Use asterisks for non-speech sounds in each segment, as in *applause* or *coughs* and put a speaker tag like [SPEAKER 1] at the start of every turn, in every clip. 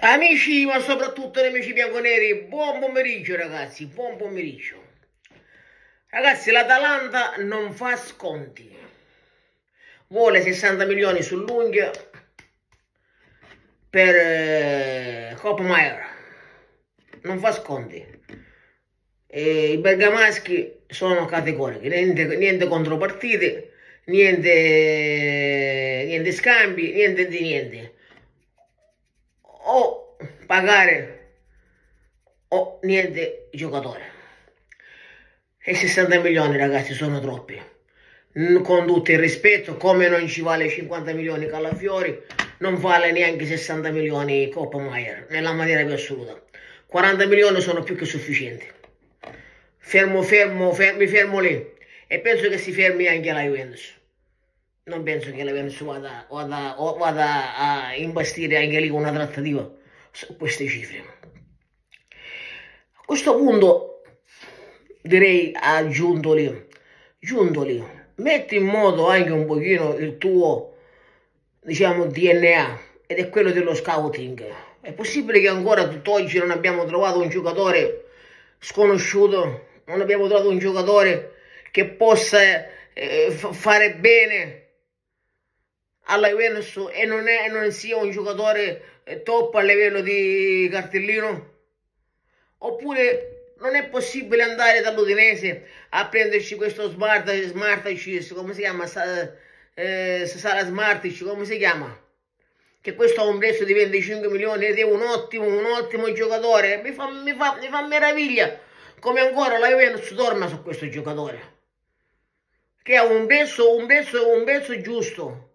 [SPEAKER 1] Amici, ma soprattutto nemici bianconeri, buon pomeriggio ragazzi, buon pomeriggio. Ragazzi, l'Atalanta non fa sconti. Vuole 60 milioni sull'unghia per eh, Coppa Maier. Non fa sconti. E I bergamaschi sono categorici, niente, niente contropartite, niente, niente scambi, niente di niente pagare o niente giocatore. E 60 milioni ragazzi sono troppi. Con tutto il rispetto, come non ci vale 50 milioni Calafiori, non vale neanche 60 milioni Coppa Maier, nella maniera più assoluta. 40 milioni sono più che sufficienti. Fermo, fermo, fermo, mi fermo lì. E penso che si fermi anche la Juventus non penso che la Venezia vada, vada, vada, a imbastire anche lì una trattativa queste cifre. A questo punto direi a Giuntoli, Giuntoli, metti in moto anche un pochino il tuo, diciamo, DNA ed è quello dello scouting. È possibile che ancora tutt'oggi non abbiamo trovato un giocatore sconosciuto, non abbiamo trovato un giocatore che possa eh, fare bene alla Juventus e non, è, non sia un giocatore eh, top a livello di cartellino? Oppure non è possibile andare dall'Udinese a prenderci questo Smart, Smartic, come si chiama? Eh, Sala Smartic, come si chiama? Che questo ha un prezzo di 25 milioni ed è un ottimo, un ottimo giocatore. Mi fa, mi fa, mi fa meraviglia come ancora la Juventus torna su questo giocatore. Che ha un prezzo, un prezzo, un prezzo giusto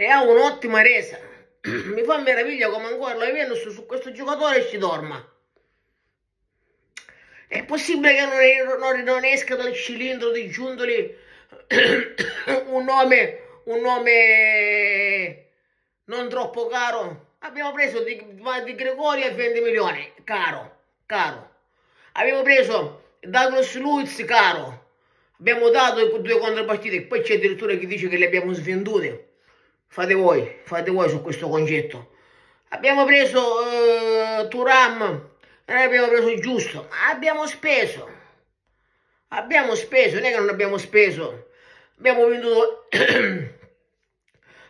[SPEAKER 1] e ha un'ottima resa. *clears throat* Mi fa meraviglia come ancora la Juventus su questo giocatore ci dorma. È possibile che non, non, non esca dal cilindro di Giuntoli *clears throat* un nome, un nome non troppo caro? Abbiamo preso di, di Gregorio a 20 milioni, caro, caro. Abbiamo preso Douglas Lutz, caro. Abbiamo dato due contropartite, poi c'è addirittura chi dice che le abbiamo svendute. Fate voi, fate voi su questo concetto. Abbiamo preso uh, Turam, non abbiamo preso il giusto, abbiamo speso. Abbiamo speso, non è che non abbiamo speso. Abbiamo venduto, *coughs*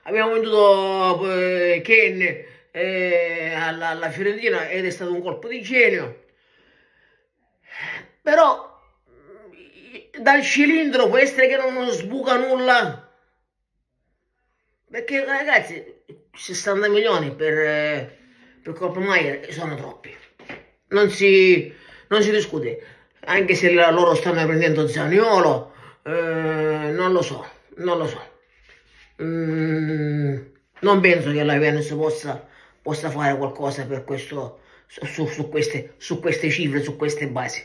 [SPEAKER 1] abbiamo venduto eh, Ken eh, alla, alla Fiorentina ed è stato un colpo di genio. Però dal cilindro può essere che non sbuca nulla perché ragazzi, 60 milioni per, eh, per Coppa sono troppi. Non si, non si discute. Anche se loro stanno prendendo Zaniolo, eh, non lo so, non lo so. Mm, non penso che la Juventus possa, possa fare qualcosa per questo, su, su, queste, su queste cifre, su queste basi.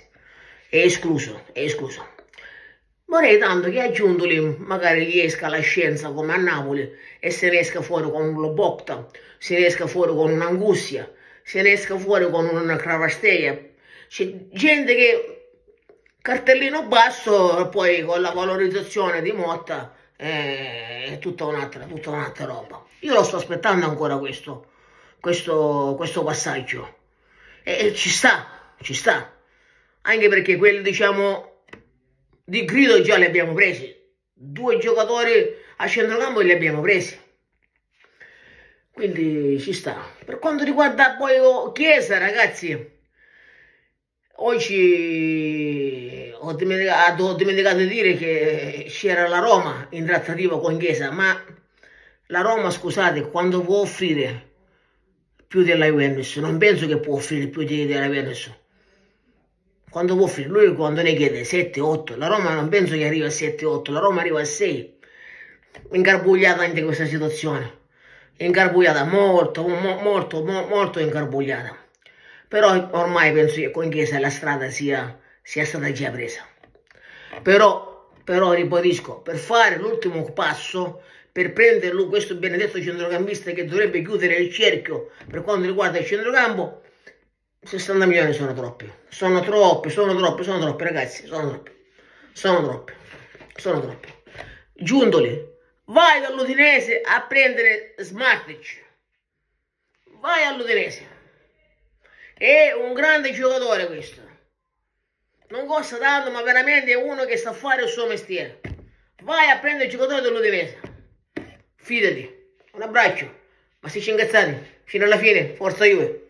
[SPEAKER 1] È escluso, è escluso. Vorrei tanto che a Giuntoli magari gli esca la scienza come a Napoli e se ne esca fuori con un Lobocta, se ne esca fuori con un'Angustia, se ne esca fuori con una Cravasteia. C'è gente che cartellino basso poi con la valorizzazione di Motta eh, è tutta un'altra, un'altra roba. Io lo sto aspettando ancora questo, questo, questo passaggio. E, e ci sta, ci sta. Anche perché quelli, diciamo, di grido già li abbiamo presi. Due giocatori a centrocampo li abbiamo presi. Quindi ci sta. Per quanto riguarda poi Chiesa, ragazzi, oggi ho dimenticato, ho dimenticato di dire che c'era la Roma in trattativa con Chiesa, ma la Roma, scusate, quando può offrire più della Juventus, non penso che può offrire più della Juventus quando può offrire lui quando ne chiede 7-8 la Roma non penso che arrivi a 7-8 la Roma arriva a 6 ingarbugliata anche questa situazione. Ingarbugliata molto mo, molto mo, molto ingarbugliata. Però ormai penso che con Chiesa la strada sia, sia stata già presa. Però però ribadisco per fare l'ultimo passo per prendere questo benedetto centrocampista che dovrebbe chiudere il cerchio per quanto riguarda il centrocampo 60 milioni sono troppi, sono troppi, sono troppi, sono troppi ragazzi, sono troppi, sono troppi, sono troppi. Giuntoli, vai dall'Udinese a prendere Smartic, vai all'Udinese, È un grande giocatore questo. Non costa tanto, ma veramente è uno che sa fare il suo mestiere. Vai a prendere il giocatore dell'Udinese. Fidati. Un abbraccio. Ma si ci incazzati. Fino alla fine. Forza Juve.